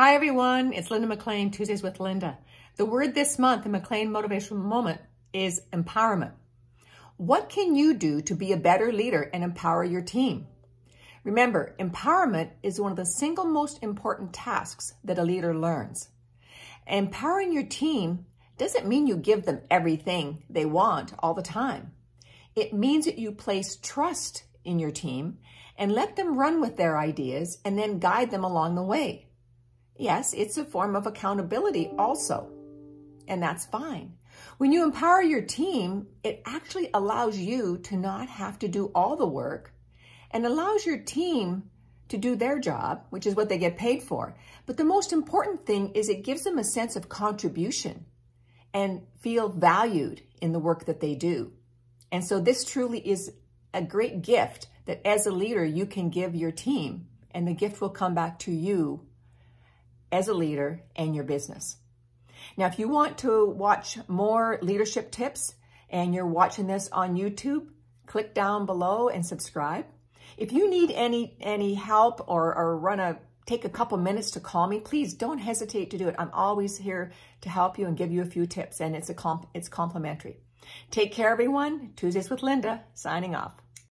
Hi everyone, it's Linda McLean, Tuesdays with Linda. The word this month in McLean Motivational Moment is empowerment. What can you do to be a better leader and empower your team? Remember, empowerment is one of the single most important tasks that a leader learns. Empowering your team doesn't mean you give them everything they want all the time. It means that you place trust in your team and let them run with their ideas and then guide them along the way. Yes, it's a form of accountability also, and that's fine. When you empower your team, it actually allows you to not have to do all the work and allows your team to do their job, which is what they get paid for. But the most important thing is it gives them a sense of contribution and feel valued in the work that they do. And so this truly is a great gift that as a leader, you can give your team and the gift will come back to you as a leader and your business. Now, if you want to watch more leadership tips and you're watching this on YouTube, click down below and subscribe. If you need any any help or, or run a take a couple minutes to call me, please don't hesitate to do it. I'm always here to help you and give you a few tips, and it's a comp it's complimentary. Take care, everyone. Tuesdays with Linda, signing off.